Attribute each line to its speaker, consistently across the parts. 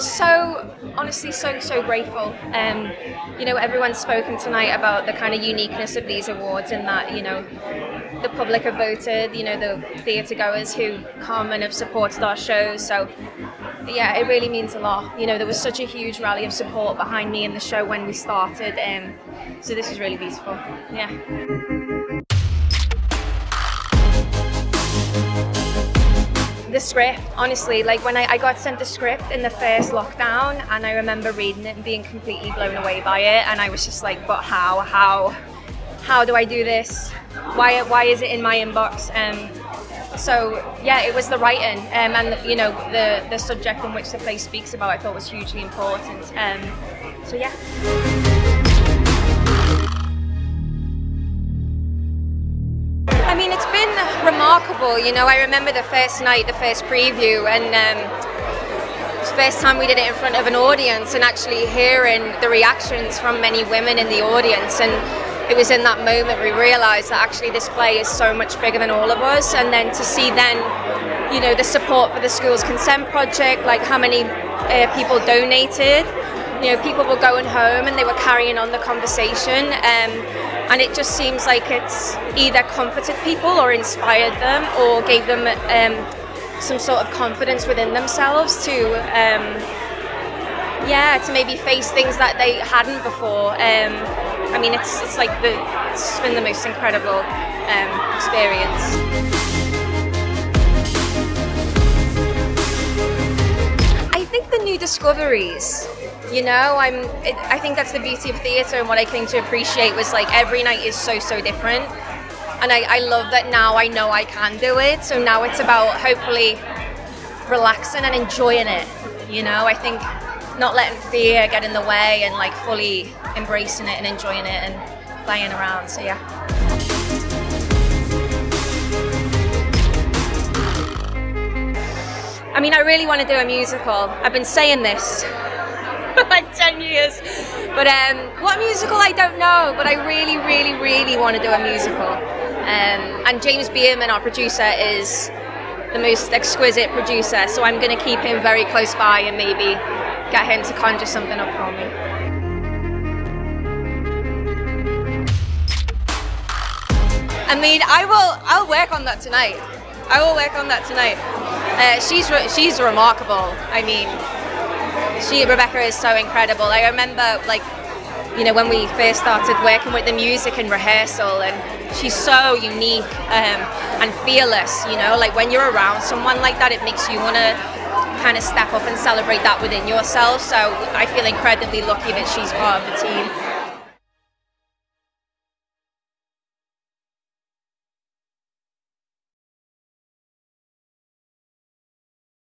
Speaker 1: just so honestly so so grateful. Um, you know, everyone's spoken tonight about the kind of uniqueness of these awards and that you know the public have voted. You know, the theatre goers who come and have supported our shows. So yeah, it really means a lot. You know, there was such a huge rally of support behind me in the show when we started. Um, so this is really beautiful. Yeah. The script honestly like when I, I, got sent the script in the first lockdown and i remember reading it and being completely blown away by it and i was just like but how how how do i do this? Why why is it in my inbox? Um so yeah it was the writing um, and you know the the subject in which the play speaks about i thought was hugely important um so yeah remarkable. You know, I remember the first night, the first preview, and um, first time we did it in front of an audience, and actually hearing the reactions from many women in the audience. And it was in that moment we realised that actually this play is so much bigger than all of us. And then to see then, you know, the support for the school's consent project, like how many uh, people donated. You know, people were going home and they were carrying on the conversation. Um, and it just seems like it's either comforted people or inspired them or gave them um, some sort of confidence within themselves to um, yeah to maybe face things that they hadn't before. Um, I mean it's, it's like the it's been the most incredible um, experience. I think the new discoveries you know, I'm. It, I think that's the beauty of theatre, and what I came to appreciate was like every night is so so different, and I, I love that now I know I can do it. So now it's about hopefully relaxing and enjoying it. You know, I think not letting fear get in the way and like fully embracing it and enjoying it and playing around. So yeah. I mean, I really want to do a musical. I've been saying this like 10 years. But um, what musical, I don't know, but I really, really, really want to do a musical. Um, and James Bierman, our producer, is the most exquisite producer, so I'm going to keep him very close by and maybe get him to conjure something up for me. I mean, I will. I'll work on that tonight. I will work on that tonight. Uh, she's she's remarkable. I mean, she Rebecca is so incredible. I remember like you know when we first started working with the music and rehearsal and she's so unique um, and fearless you know like when you're around someone like that it makes you want to kind of step up and celebrate that within yourself so I feel incredibly lucky that she's part of the team.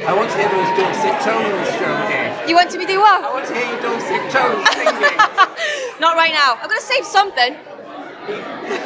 Speaker 2: I want to hear those dulcet tones, Jodie.
Speaker 1: You want to be do what?
Speaker 2: I want to hear your dulcet tones singing.
Speaker 1: Not right now. I'm going to save something.